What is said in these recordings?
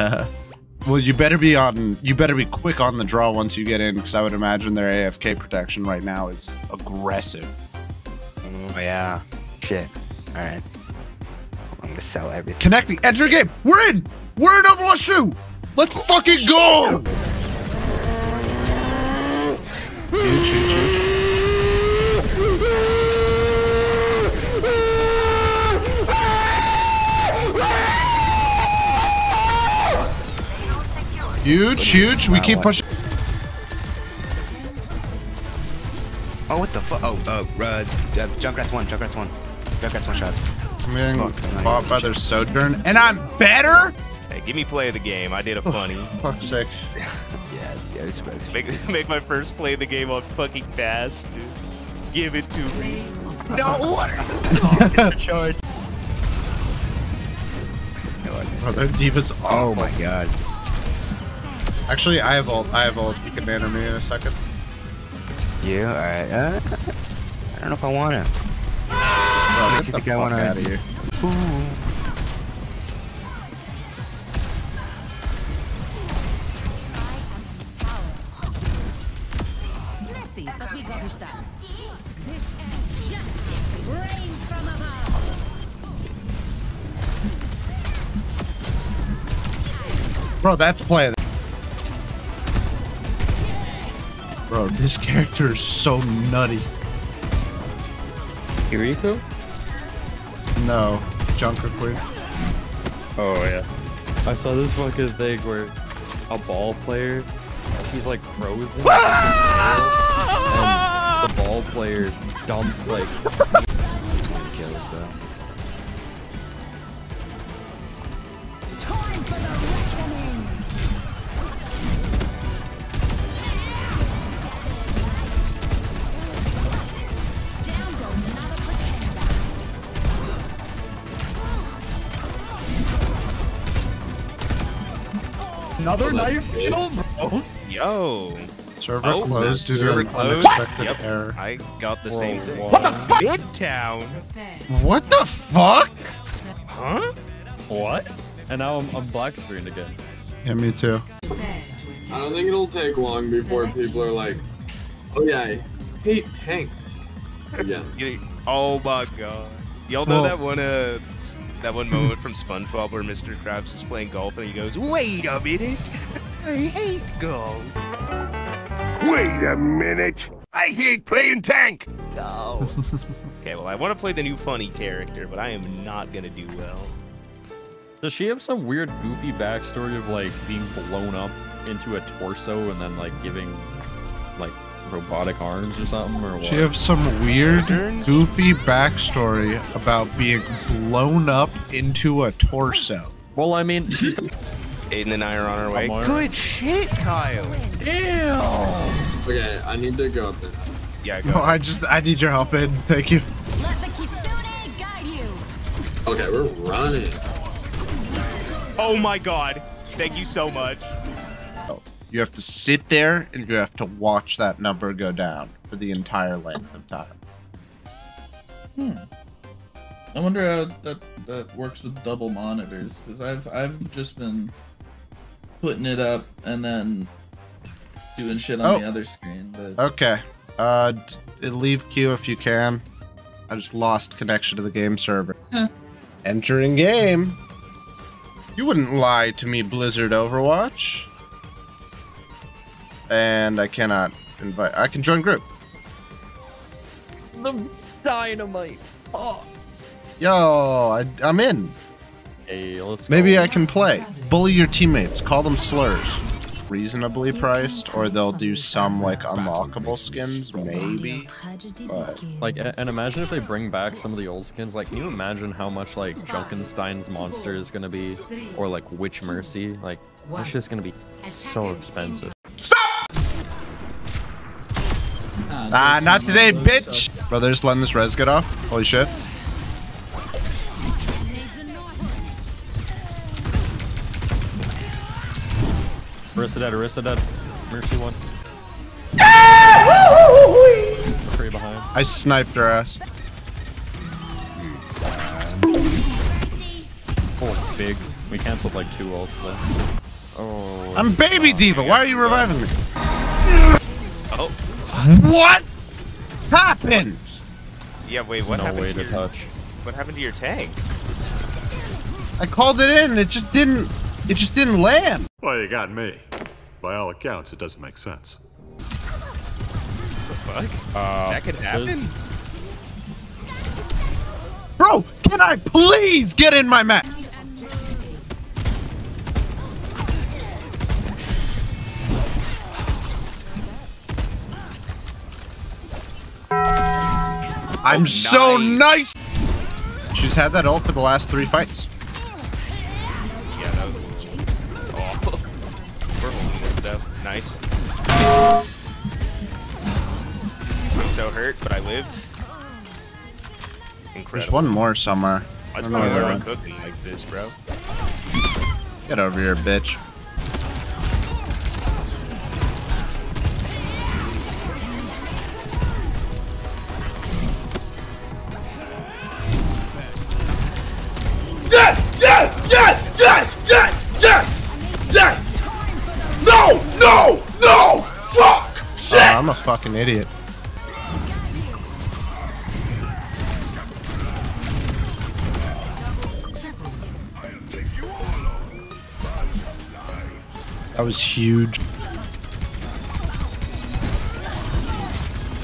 well, you better be on. You better be quick on the draw once you get in, because I would imagine their AFK protection right now is aggressive. Oh yeah. Shit. All right. I'm gonna sell everything. Connecting. Enter game. We're in. We're in Overwatch 2. Let's fucking go. Huge, huge. We keep pushing. Oh, what the fuck? Oh, uh, uh, Junkrat's one. Junkrat's one. Junkrat's one shot. I'm getting fought by their Sojourn, and I'm better. Hey, give me play of the game. I did a funny. Fuck's sake. yeah, yeah, it's supposed Make make my first play of the game on fucking fast, dude. Give it to me. No, what? oh, it's a charge. Oh, their divas. Oh my god. Actually, I have ult. I have ult. You can banner me in a second. You? Alright. Uh, I don't know if I wanna. Bro, get you the think I fuck wanna- out of here. Messy, but we got it done. This justice rains from above. Bro, that's play. Bro, this character is so nutty. Kiriko? No, Junker Queen. Oh yeah. I saw this fucking thing where a ball player, she's like frozen, in the and the ball player dumps like. kills though. Time for the Another knife kill, bro. Yo. Server Oh, closed due to server an closed. unexpected Yep. error. I got the same thing. What the fuck? Midtown. What the fuck? Huh? What? And now I'm, I'm black screened again. Yeah, me too. I don't think it'll take long before people are like, oh yeah, I hate tank. Again. You- Oh my god. Y'all know Whoa. that one uh s- that one moment from SpongeBob where Mr. Krabs is playing golf and he goes, "Wait a minute, I hate golf." Wait a minute. I hate playing tank. No. okay, well I want to play the new funny character, but I am not gonna do well. Does she have some weird goofy backstory of like being blown up into a torso and then like giving like robotic arms or something or what? She has some weird, goofy backstory about being blown up into a torso. well, I mean, Aiden and I are on our way. On. Good shit, Kyle. Okay, I need to go up there. Yeah, No. I just, I need your help, in. Thank you. Let the kitsune guide you. Okay, we're running. Oh my god. Thank you so much. You have to sit there and you have to watch that number go down for the entire length of time. Hmm. I wonder how that that works with double monitors because I've I've just been putting it up and then doing shit on Oh. the other screen. But Okay. Uh, d- leave queue if you can. I just lost connection to the game server. Huh. Entering game. You wouldn't lie to me, Blizzard Overwatch. And I cannot invite. I can join group. the dynamite. Oh. Yo, I, I'm in. Hey, let's Maybe go. I can play. Bully your teammates. Call them slurs. Reasonably priced, or they'll do some like unlockable skins, maybe. But Like, and imagine if they bring back some of the old skins. Like, can you imagine how much like Junkenstein's monster is gonna be, or like Witch Mercy? Like, that's just gonna be so expensive. Ah, not today, bitch. Brothers, letting this res get off. Holy shit. Arista dead, Arista dead. Mercy one. Three behind. I sniped her ass. Oh, big. We canceled like two ults though. Oh. I'm baby D.Va. Why are you reviving me? Oh, What happened? yeah. Wait, what no happened way to to your, touch. What happened to your tank? I called it in. It just didn't. It just didn't land. Well, you got me. By all accounts, it doesn't make sense. What The fuck. Uh, that could happen. Bro, can I please get in my match? Oh, I'm so nice. nice. She's had that ult for the last three fights. Yeah, that was. Oh, we're holding this stuff. Nice. I'm so hurt, but I lived. Incredible. There's one more somewhere. I That's don't know why where we're they're cooking like this, bro. Get over here, bitch. Fucking idiot. That was huge.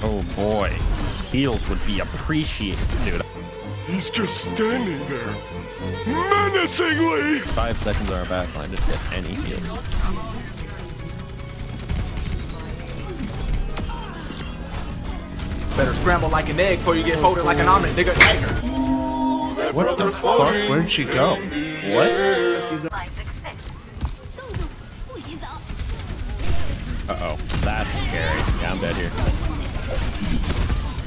Oh boy. Heals would be appreciated, dude. He's just standing there, menacingly. Five seconds on our backline to get any heal. Better scramble like an egg before you get folded like an omelet, nigga. What the fuck? Where'd she go? What? Uh oh. That's scary. Yeah, I'm dead here.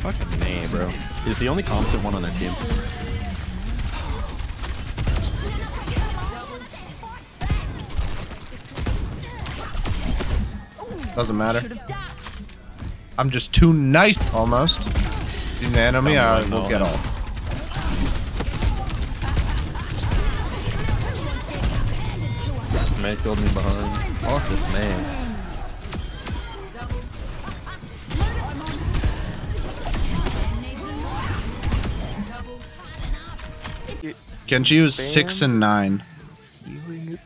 Fucking nay, bro. He's the only competent one on their team. Doesn't matter. I'm just too nice. Almost. You nano me, I will get all. May killed me behind. Fuck this man. Genji was six and nine.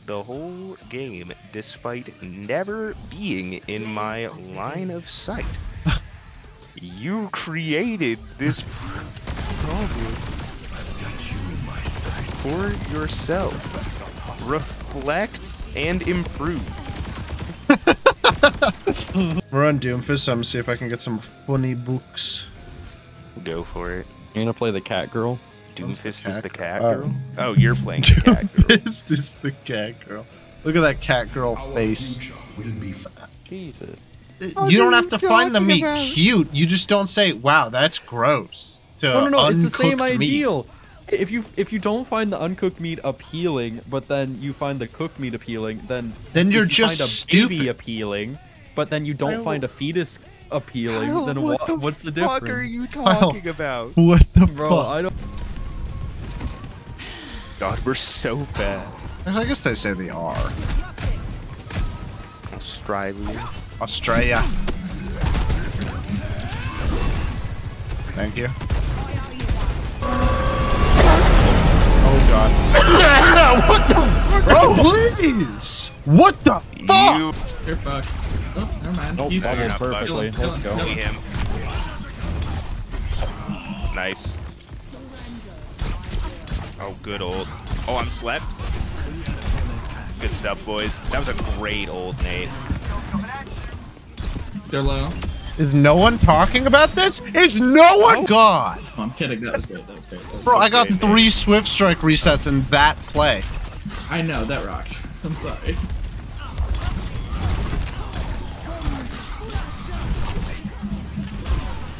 The whole game despite never being in my line of sight. You created this problem for yourself. Reflect and improve. We're on Doomfist, so I'm gonna see if I can get some funny books. Go for it. You gonna play the cat girl? Doomfist is cat the cat Oh. girl. Oh, you're playing the cat girl. Doomfist is the cat girl. Look at that cat girl face. Jesus. You don't have to find the meat cute. You just don't say, "Wow, that's gross." To No, no, no. It's the same uncooked meat. ideal. If you if you don't find the uncooked meat appealing, but then you find the cooked meat appealing, then Then you're if you just find a stupid. baby appealing, but then you don't Kyle- find a fetus appealing. Kyle, then what what, the what's the fuck difference? are you Kyle. talking about? What the Bro, fuck? I don't. God, we're so fast. I guess they say they are. Australia. Australia. Thank you. Oh god. what the? Bro, please! What the fuck? You You're fucked. Oh, never mind. Nope, He's that fucked. is perfectly. Kill him, Let's go. kill him. him. Nice. Oh, good old. Oh, I'm slept. Good stuff, boys. That was a great old Nate. They're low. Is no one talking about this? Is no one? God. Oh, I'm kidding. That was great. That was great. That was Bro, I got Okay, three Swift Strike resets in that play. I know that rocked. I'm sorry.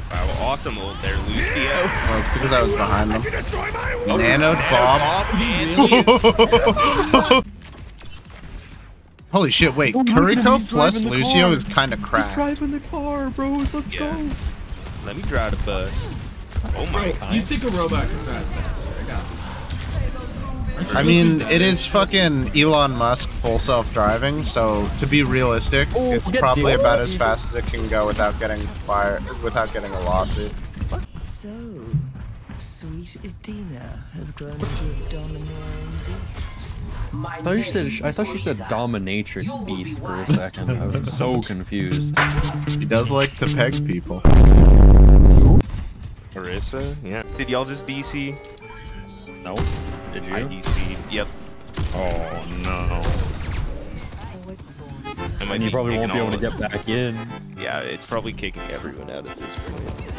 Wow, awesome old there, Lucio. Oh, it's because I was behind them. Oh, Nano Bob. and Holy shit, wait. Oh, look Kiriko he's plus Lucio car. is kind of crap. He's cracked. driving the car, bros. Let's Yeah. go. Let me drive the bus. Oh my god. you think a robot can drive faster? I got it. I mean, it is fucking Elon Musk full self-driving, so to be realistic, Oh, it's probably the- about as fast as it can go without getting fired, without getting a lawsuit. So, sweet Edina has grown into a domineering beast. I thought you said I thought she said dominatrix beast for a second. I was so confused. He does like to peg people. Marissa? Yeah. Did y'all just DC? No. Did you? I DC'd. Yep. Oh no. I might And you probably won't be able to get back in. Yeah, it's probably kicking everyone out at this point.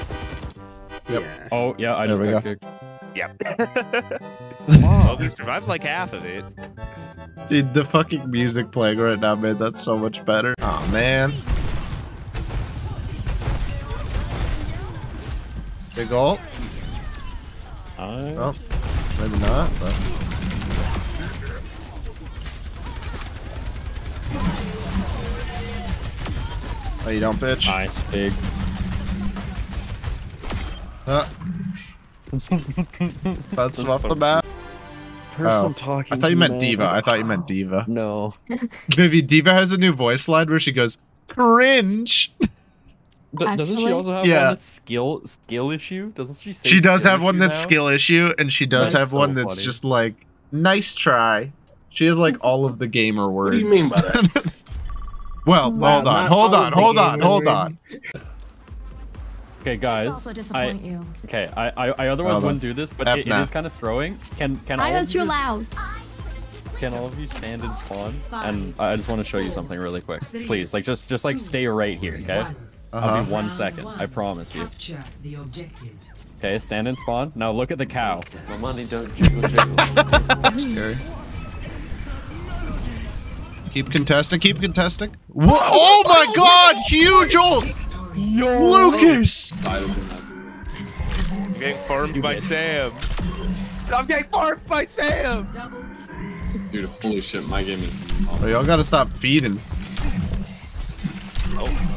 Yep. Oh yeah, I There just we got go. kicked. Yep. well, we survived like half of it. Dude, the fucking music playing right now made that so much better. Oh man. Big ult? I... Oh, maybe not, but. Oh, you don't, bitch? Nice, big. Uh, that's off the bat. Person Oh, talking I thought you to meant me. D.Va. I thought you meant D.Va. No. Maybe D.Va has a new voice line where she goes, cringe. D- doesn't she also have Yeah. one that's skill skill issue? Doesn't she say She does skill have one that's now? skill issue, and she does That's have so one that's funny. just like, nice try. She has like all of the gamer words. What do you mean by that? well, Wow, hold on, hold on, hold on, hold on. Okay, guys. also I, you. okay, I, I, I otherwise wouldn't do this, but F it, it now. is kind of throwing. Can can all I of was you too just- loud. Can all of you stand and spawn? And I just want to show you something really quick. Please, like just just like stay right here, okay? I'll Uh-huh. be one second. I promise you. Capture the objective. Okay, stand and spawn. Now look at the cow. My money don't jiggle jiggle. Scary. Keep contesting, keep contesting. Wha- Oh my god, huge ult! Lucas! I'm getting farmed by Sam. I'm getting farmed by Sam. Dude, holy shit, my game is. Oh, y'all gotta stop feeding. Oh,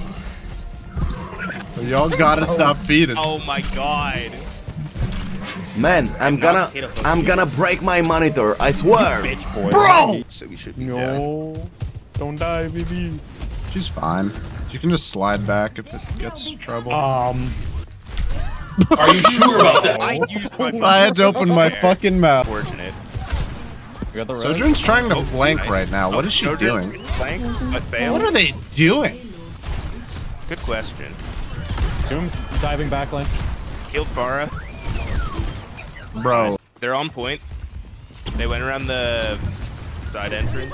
Y'all gotta oh. stop feeding. Oh my god. Man, I'm gonna, I'm gonna break my monitor. I swear. Bitch boy. Bro! So we should be dead. No. Don't die, baby. She's fine. You can just slide back if it gets trouble. Um. Are you sure about that? I I had to open my fucking mouth. Fortunate. You got? Sojourn's trying to Oh, flank nice. right now. What Oh, is she Sojourn doing? Flank, but failed. What are they doing? Good question. Doom's diving backline. Killed Pharah. Bro, They're on point. They went around the side entrance.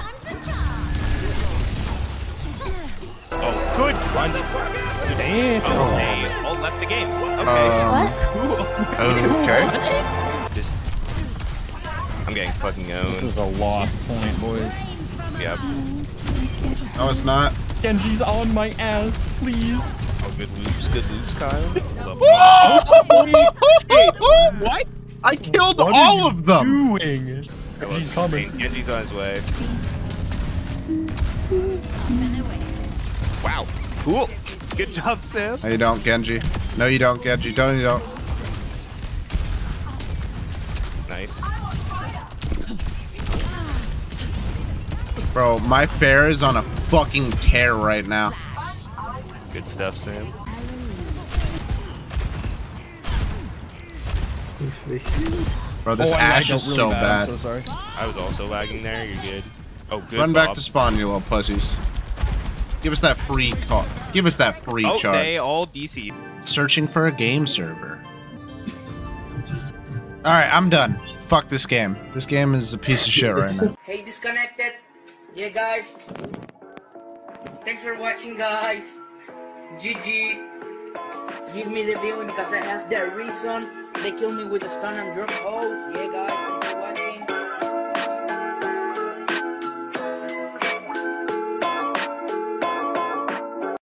Oh, good punch. Good Damn. Oh, they all left the game. Okay, Um, cool. okay. Just, I'm getting fucking owned. This is a lost point, boys. Yep. No, it's not. Genji's on my ass, please. Oh, good loops, good loops, Kyle. Love what? I killed What are all you of them. Doing. that. Genji's coming. Genji's on his way. Wow. Cool. Good job, Sam. No, you don't, Genji. No, you don't, Genji. Don't, you don't. Nice. Bro, my fair is on a fucking tear right now. Good stuff, Sam. Bro, this Oh, Ashe is really so bad. bad. I'm so sorry. I was also lagging there. You're good. Oh, good. Run back to spawn, you little pussies. Give us that free call. Give us that free Oh, charge. they all DC. Searching for a game server. Alright, I'm done. Fuck this game. This game is a piece of shit right now. Hey, disconnected. Yeah, guys. Thanks for watching, guys. GG. Give me the viewing because I have the reason. They kill me with a stun and drop hose. Yeah, guys.